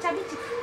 加点几。